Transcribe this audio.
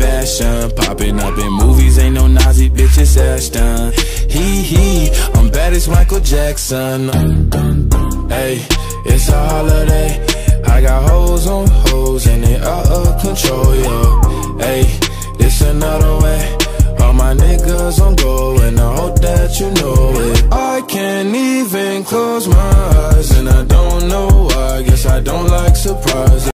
Fashion, popping up in movies, ain't no Nazi bitches Ashton. Hee hee, I'm bad as Michael Jackson. Hey, it's a holiday. I got hoes on hoes and they out of control, yo. Hey, it's another way. All my niggas on go and I hope that you know it. I can't even close my eyes like surprises.